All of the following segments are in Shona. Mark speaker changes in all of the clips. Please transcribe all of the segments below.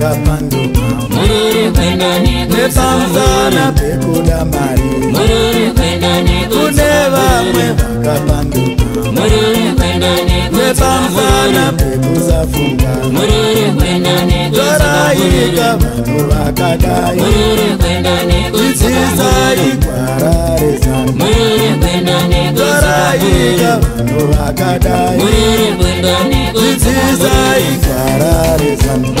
Speaker 1: vakapandukaepamzana pekuda mari kune vamwe vakapanduka nepambana pekuzafunga toraika vanhu vakadai dzidzai gwara rezanu toraika vanhu vakadai dzidzai gwara rezanu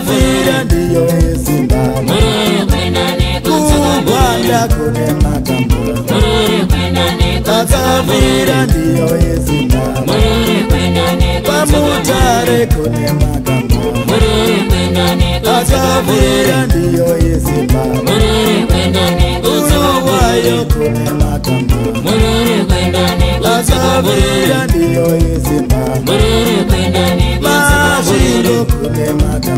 Speaker 1: kufira ndiyo ezimbabwe kugwanda kune makambo kakafira ndiyo ezimbabwe pamutare kune makambo kakafira ndiyo ezimbabwe uruwayo kune makambo kakafira ndiyo ezimbabwe mazvino kune makambo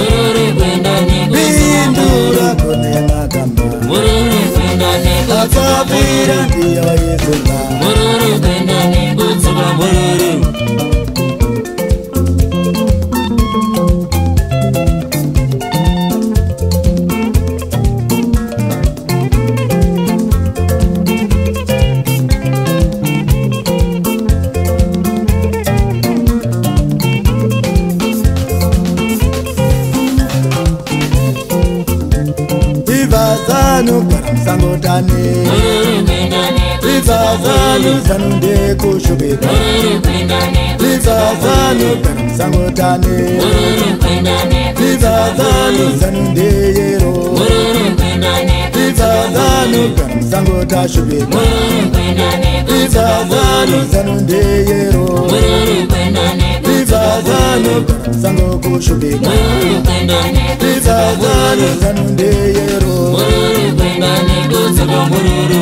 Speaker 1: vakabvira ndiyavayezoa mururu kana nibutsuva mururu sangotane lizazano zanundekushubira lizazano sangotane lizazano zanundeyero lizazano sangotashubira lizazano zanundeyero zano sango kushubika iza zano zano ndeyero mururu kwenga ni kuzuka mururu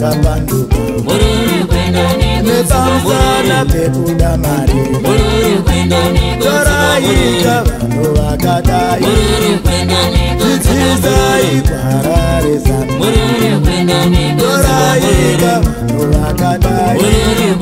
Speaker 1: kapandukoebaana bekuda mariaraita vanu vakadai zizizai kwararezanoraita vanu vakadai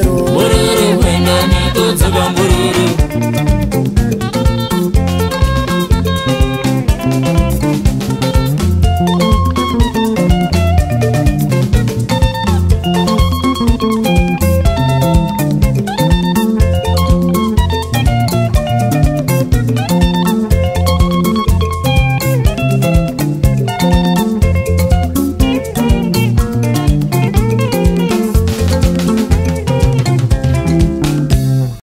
Speaker 1: Bangu